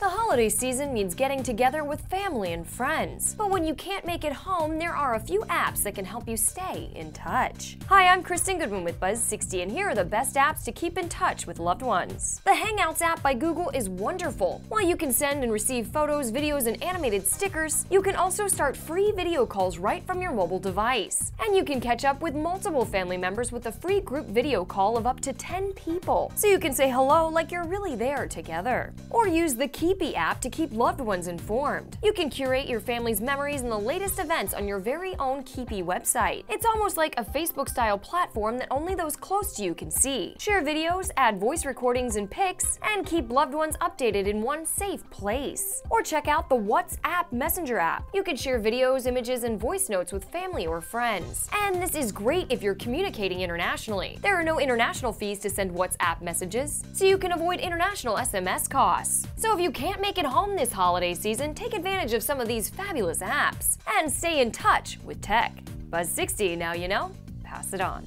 The holiday season means getting together with family and friends. But when you can't make it home, there are a few apps that can help you stay in touch. Hi, I'm Krystin Goodwin with Buzz60, and here are the best apps to keep in touch with loved ones. The Hangouts app by Google is wonderful. While you can send and receive photos, videos, and animated stickers, you can also start free video calls right from your mobile device. And you can catch up with multiple family members with a free group video call of up to 10 people. So you can say hello like you're really there together. Or use the Key Keepy app to keep loved ones informed. You can curate your family's memories and the latest events on your very own Keepy website. It's almost like a Facebook-style platform that only those close to you can see. Share videos, add voice recordings and pics, and keep loved ones updated in one safe place. Or check out the WhatsApp Messenger app. You can share videos, images, and voice notes with family or friends. And this is great if you're communicating internationally. There are no international fees to send WhatsApp messages, so you can avoid international SMS costs. So if you can't make it home this holiday season, take advantage of some of these fabulous apps and stay in touch with tech. Buzz60, now you know, pass it on.